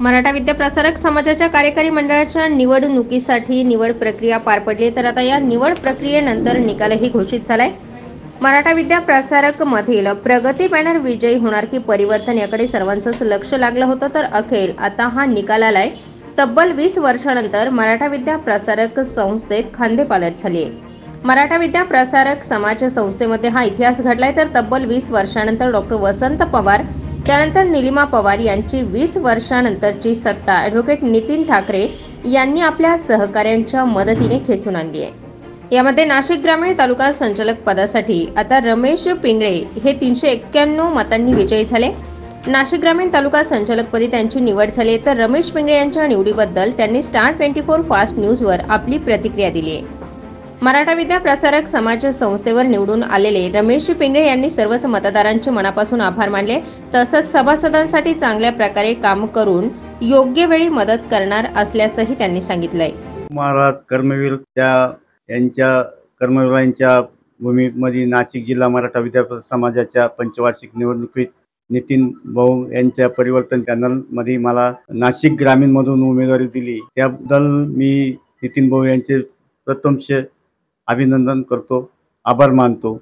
मराठा विद्याप्रसारक समाजाच्या कार्यकारी मंडळाच्या निवडणुकीसाठी निवड प्रक्रिया पार पडली. तर आता या निवड प्रक्रियेनंतर निकालही घोषित झालाय. मराठा विद्याप्रसारक मधील प्रगती बॅनर विजयी होणार की परिवर्तन याकडे सर्वांचंच लक्ष लागलं होतं. तर अखेर आता हा निकाल आलाय तब्बल वीस वर्षानंतर मराठा विद्या प्रसारक संस्थेत खांदेपालट झाली आहे. मराठा विद्या प्रसारक समाज संस्थेमध्ये हा इतिहास घडलाय. तर तब्बल वीस वर्षानंतर डॉक्टर वसंत पवार त्यानंतर निलिमा पवार यांची वीस वर्षानंतरची सत्ता ॲडव्होकेट नितीन ठाकरे यांनी आपल्या सहकाऱ्यांच्या मदतीने खेचून आणली आहे. यामध्ये नाशिक ग्रामीण तालुका संचालक पदासाठी आता रमेश पिंगळे हे तीनशे एक्क्याण्णव मतांनी विजयी झाले. नाशिक ग्रामीण तालुका संचालकपदी त्यांची निवड झाली तर रमेश पिंगळे यांच्या निवडीबद्दल त्यांनी स्टार ट्वेंटी फोर फास्ट न्यूजवर आपली प्रतिक्रिया दिली आहे. मराठा विद्या प्रसारक समाज संस्थेवर निवडून आलेले रमेश पिंगळे यांनी सर्वच मतदारांचे मनापासून आभार मानले. तसंच सभासदांसाठी चांगल्या प्रकारे काम करून योग्य वेळी मदत करणार असल्याचंही त्यांनी सांगितलंय. महाराज कर्मवीर त्या यांच्या कर्मवीरांच्या भूमीमध्ये नाशिक जिल्हा मराठा विद्यापीठ समाजाच्या पंचवार्षिक निवडणुकीत नितीन भाऊ यांच्या परिवर्तन पॅनलमध्ये मला नाशिक ग्रामीणमधून उमेदवारी दिली. त्याबद्दल मी नितीन भाऊ यांचे प्रथमश अभिनंदन करतो आभार मानतो.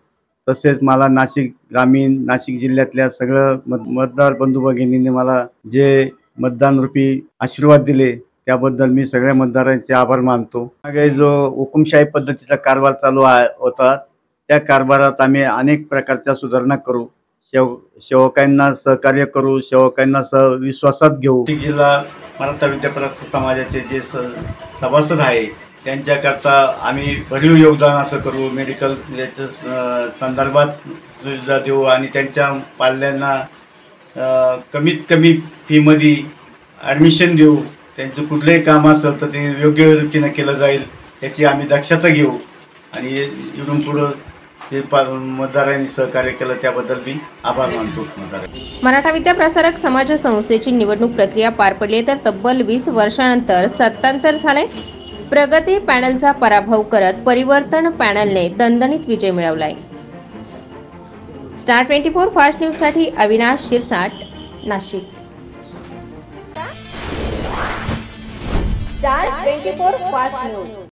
तसेच मला नाशिक ग्रामीण नाशिक जिल्ह्यातल्या सगळं मत मतदार बंधू भगिनींनी मला जे मतदान रूपी आशीर्वाद दिले त्याबद्दल मी सगळ्या मतदारांचे आभार मानतो. मागे जो हुकुमशाही पद्धतीचा कारभार चालू होता त्या कारभारात आम्ही अनेक प्रकारच्या सुधारणा करू. शेव सेवकांना सहकार्य करू सेवकांना सह विश्वासात घेऊ जिल्हा मराठा विद्यापीठ समाजाचे जे स सभासद आहे त्यांच्याकरता आम्ही भरीव योगदान असं करू. मेडिकल याच्या संदर्भात सुविधा देऊ आणि त्यांच्या पाल्यांना कमीत कमी फीमध्ये ॲडमिशन देऊ. त्यांचं कुठलंही काम असेल तर ते योग्य रीतीनं केलं जाईल याची आम्ही दक्षता घेऊ. आणि इकडून पुढं ते मतदारांनी सहकार्य केलं त्याबद्दल मी आभार मानतो मराठा विद्या प्रसारक समाज संस्थेची निवडणूक प्रक्रिया पार पडली आहे, तर तब्बल वीस वर्षानंतर सत्तांतर झाले. प्रगती पॅनलचा पराभव करत परिवर्तन पॅनलने दणदणीत विजय मिळवलाय. स्टार ट्वेंटी फोर फास्ट न्यूजसाठी Avinash Shirsat Nashik. Star twenty four fast news.